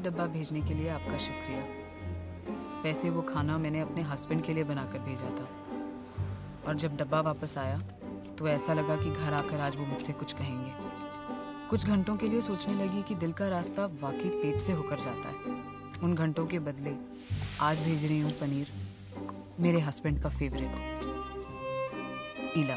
भेजने के लिए आपका शुक्रिया। वैसे वो खाना मैंने अपने हस्बैंड के लिए बनाकर भेजा था। और जब डब्बा वापस आया तो ऐसा लगा कि घर आकर आज वो मुझसे कुछ कहेंगे। कुछ घंटों के लिए सोचने लगी कि दिल का रास्ता वाकई पेट से होकर जाता है। उन घंटों के बदले आज भेज रही हूँ पनीर, मेरे हस्बैंड का फेवरेट ईला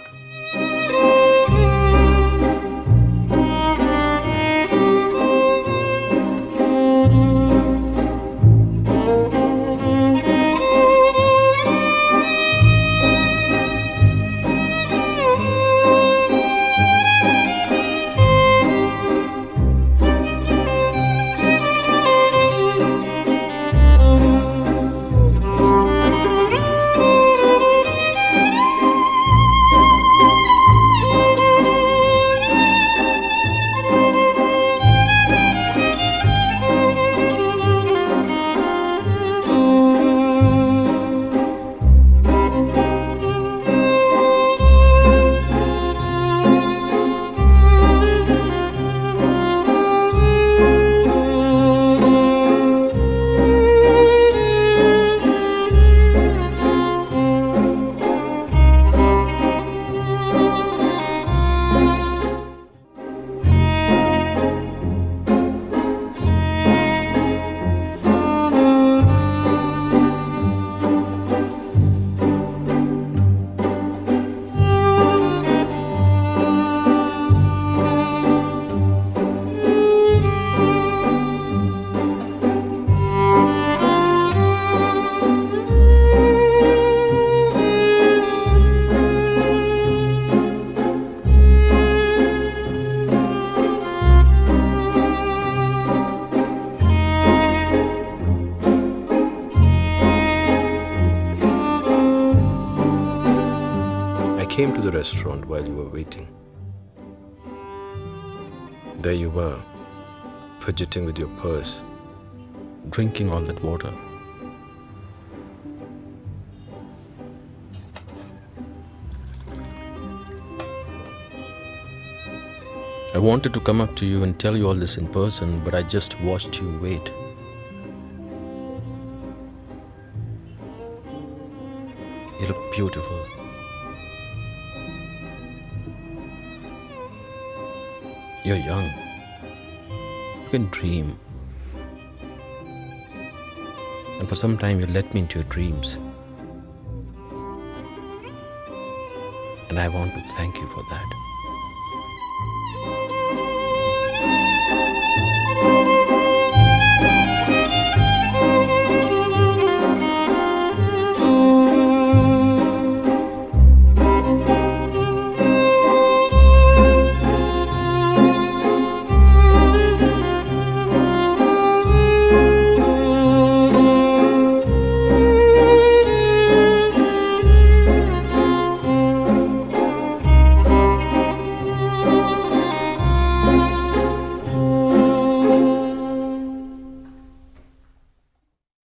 came to the restaurant while you were waiting. There you were, fidgeting with your purse, drinking all that water. I wanted to come up to you and tell you all this in person, but I just watched you wait. You look beautiful. You're young. You can dream. And for some time, you let me into your dreams. And I want to thank you for that.